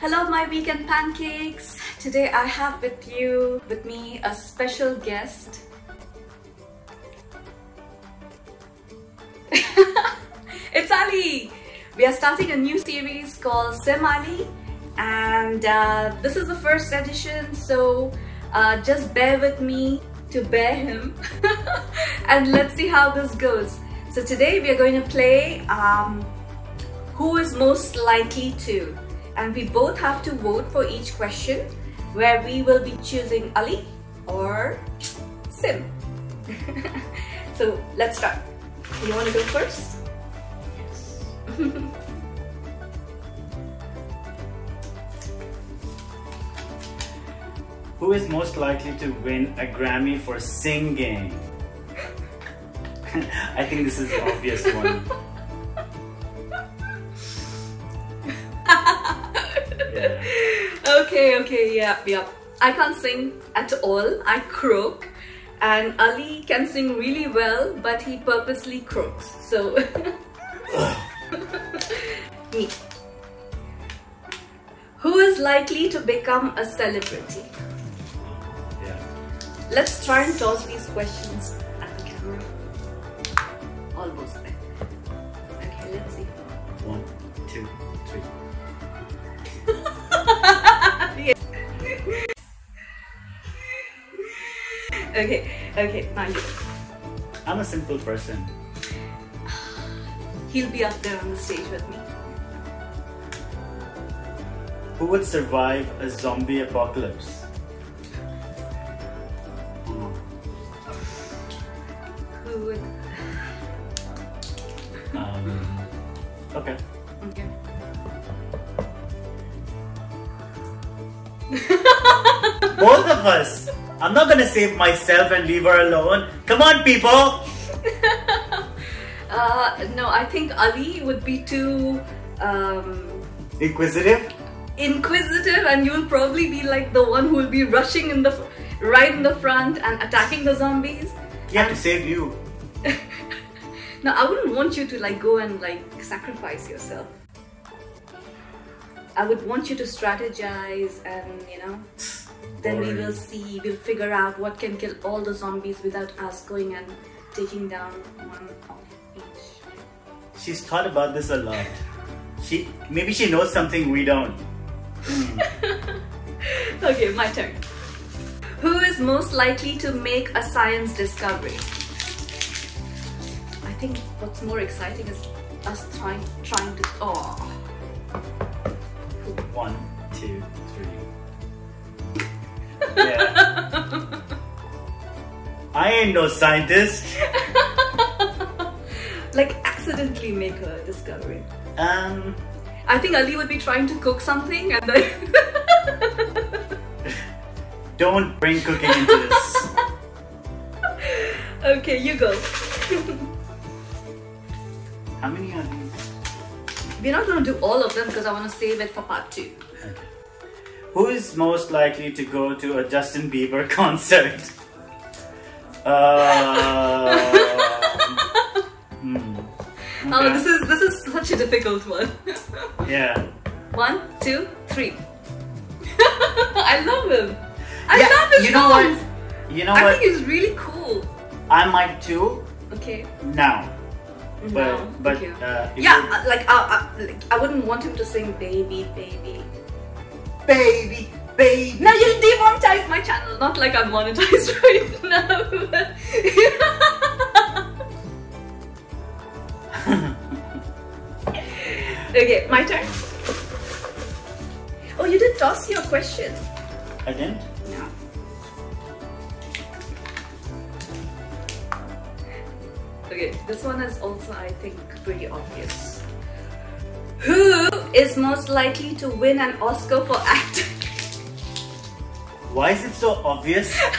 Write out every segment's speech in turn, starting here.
Hello my weekend pancakes. Today I have with you with me a special guest. it's Ali. We are starting a new series called Sim Ali and uh, this is the first edition so uh, just bear with me to bear him and let's see how this goes. So today we are going to play um, Who is Most Likely To and we both have to vote for each question where we will be choosing Ali or Sim. so let's start. You want to go first? Yes. Who is most likely to win a Grammy for singing? I think this is the obvious one. Okay, yeah, yeah. I can't sing at all. I croak. And Ali can sing really well, but he purposely croaks. So, me. Who is likely to become a celebrity? Let's try and toss these questions at the camera. Almost there. Okay, let's see. One, two, three. Okay, okay, now you. I'm a simple person. He'll be up there on the stage with me. Who would survive a zombie apocalypse? Um, okay. Okay. Both of us. I'm not gonna save myself and leave her alone. Come on, people. uh, no, I think Ali would be too um, inquisitive. Inquisitive, and you'll probably be like the one who will be rushing in the right in the front and attacking the zombies. He Yeah, to save you. Now, I wouldn't want you to like go and like sacrifice yourself. I would want you to strategize and you know, then Boring. we will see, we'll figure out what can kill all the zombies without us going and taking down one of each. She's thought about this a lot. She maybe she knows something we don't. Mm. okay, my turn. Who is most likely to make a science discovery? I think what's more exciting is us trying trying to oh one two three yeah I ain't no scientist like accidentally make a discovery um I think Ali would be trying to cook something and then don't bring cooking into this okay you go how many are these? We're not going to do all of them because I want to save it for part two. Okay. Who is most likely to go to a Justin Bieber concert? Uh, hmm. Oh, okay. Oh, this is this is such a difficult one. yeah. One, two, three. I love him. I yeah, love his You know songs. what? You know I what? I think he's really cool. I might too. Okay. Now, but no, but uh, yeah, uh, like I, I, like I wouldn't want him to sing "Baby, Baby, Baby, Baby." Now you demonetize my channel. Not like I'm monetized right now. okay, my turn. Oh, you did toss your question. I didn't. No. Okay, this one is also, I think, pretty obvious. Is most likely to win an Oscar for acting? Why is it so obvious?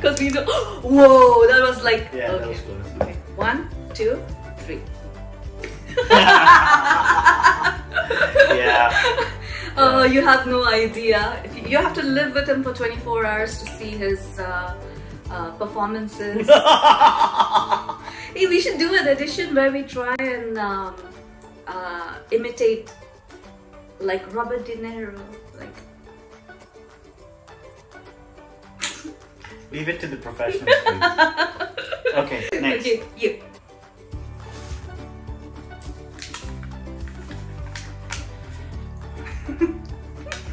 Because we know. Whoa, that was like. Yeah, okay. that was close. Okay, one, two, three. yeah. Oh, you have no idea. You have to live with him for 24 hours to see his. Uh, uh, performances. hey, we should do an edition where we try and um, uh, imitate like Robert De Niro, like Leave it to the professionals, please. okay, next. okay, you.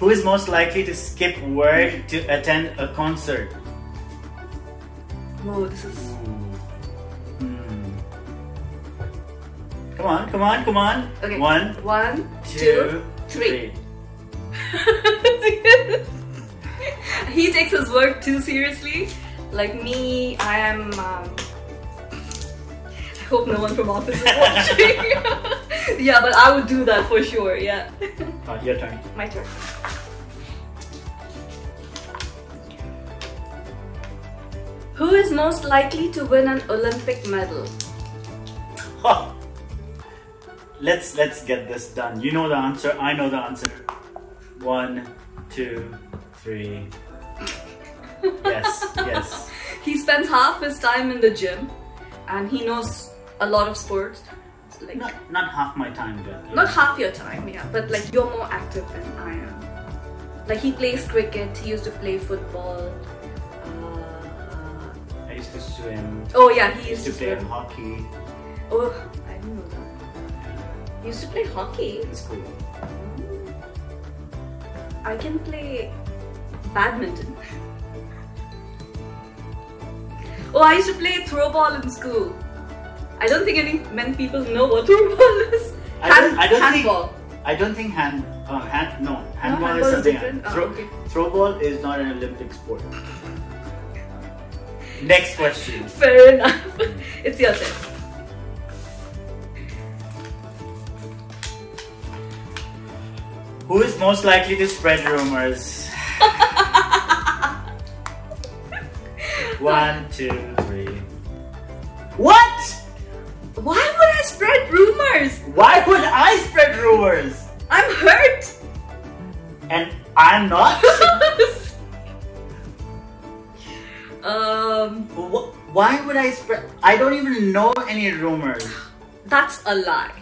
Who is most likely to skip work to attend a concert? Oh, this is Come on, come on, come on. okay. One, one, two, two, three. he takes his work too seriously. Like me, I am. Um, I hope no one from office is watching. yeah, but I would do that for sure. Yeah. Oh, your turn. My turn. Who is most likely to win an Olympic medal? Let's let's get this done. You know the answer. I know the answer. One, two, three. Yes, yes. He spends half his time in the gym, and he knows a lot of sports. Like Not not half my time, but not half your time, yeah, but like you're more active than I am. Like he plays cricket. He used to play football. Uh, I used to swim. oh yeah, he used used to to play swim. hockey Oh, I didn't know that. Used to play hockey. in school. I can play badminton. oh, I used to play throwball in school. I don't think any many people know what throwball is. I don't- I don't think- handball. I don't think hand uh, hand no handball handball is something. Oh, throw, okay. Throwball is not an Olympic sport. Next question. Fair enough. it's your turn. Who is most likely to spread rumors? One, two, three. What? Why would I spread rumors? Why would I spread rumors? I'm hurt. And I'm not? um, Why would I spread? I don't even know any rumors. that's a lie.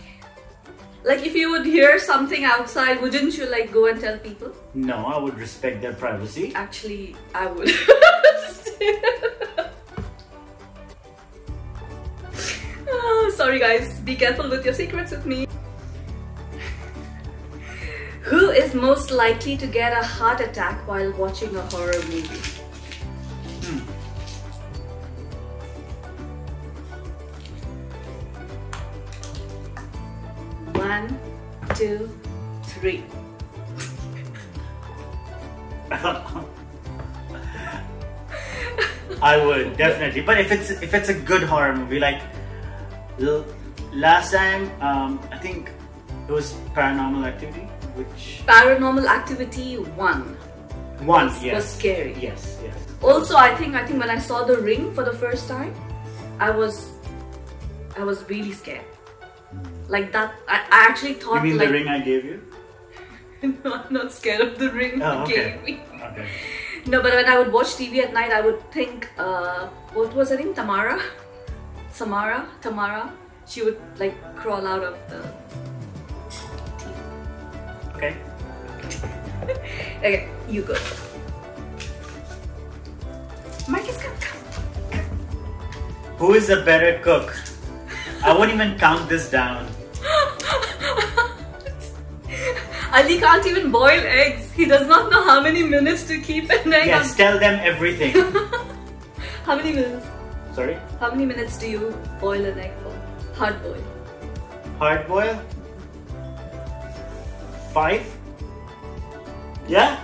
Like if you would hear something outside, wouldn't you like go and tell people? No, I would respect their privacy. Actually, I would. Ah, sorry guys, be careful with your secrets with me. Who is most likely to get a heart attack while watching a horror movie? One, two, three. I would definitely, but if it's if it's a good horror movie, like last time, um, I think it was Paranormal Activity, which Paranormal Activity 1 one, was, yes, was scary. yes, yes. Also, I think I think when I saw The Ring for the first time, I was I was really scared. Like that, I, I actually thought You mean like the ring I gave you? no, I'm not scared of the ring Oh, you okay. gave me. Okay. No, but when I would watch TV at night, I would think, uh, what was her name? Tamara? Samara? Tamara? She would like crawl out of the TV. Okay. Okay, you go. Marcus, come, come. Who is a better cook? I won't even count this down. Ali can't even boil eggs. He does not know how many minutes to keep an egg. Yes, tell them everything. How many minutes? Sorry. How many minutes do you boil an egg for? Hard boil. Hard boil. Five. Yeah.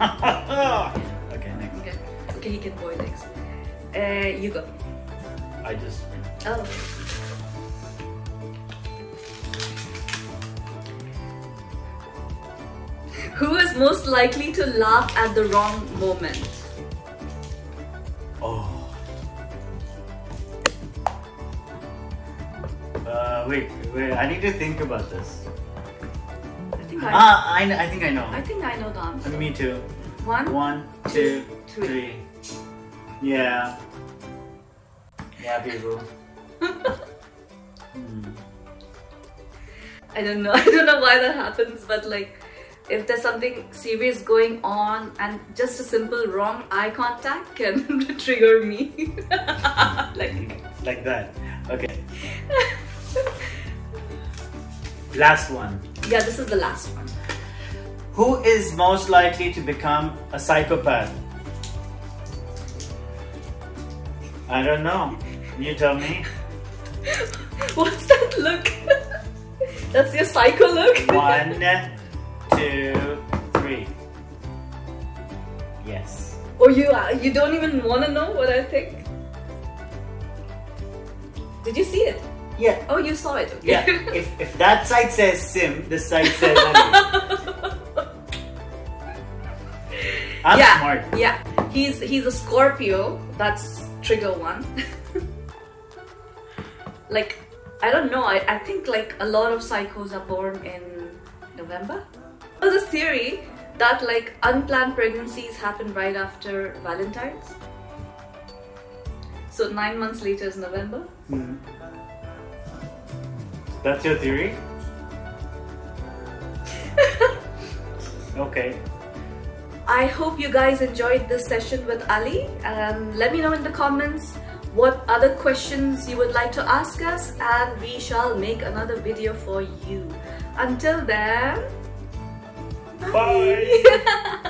Yeah. okay, next. Okay. Okay, he can boil eggs. Uh, you go. I just. Oh. Who is most likely to laugh at the wrong moment? Oh. Uh, wait, wait. I need to think about this. I think I, Ah, I, I think I know. I think I know the answer. Me too. One. One, two, Three. three. Yeah. Yeah, people. Hmm. I don't know. I don't know why that happens, but like if there's something serious going on and just a simple wrong eye contact can trigger me. like like that. Okay. last one. Yeah, this is the last one. Who is most likely to become a psychopath? I don't know. You tell me. What's that look? That's your psycho look? One, two, three. Yes. Or you uh, you don't even want to know what I think? Did you see it? Yeah. Oh, you saw it. Okay. Yeah. if, if that side says Sim, this side says Ali. I'm yeah, smart. Yeah. He's he's a Scorpio. That's trigger one. like I don't know. I, I think like a lot of psychos are born in November. There's a theory that like unplanned pregnancies happen right after Valentine's. So nine months later is November. Hmm. That's your theory? okay. I hope you guys enjoyed this session with Ali and let me know in the comments what other questions you would like to ask us and we shall make another video for you. Until then, Bye.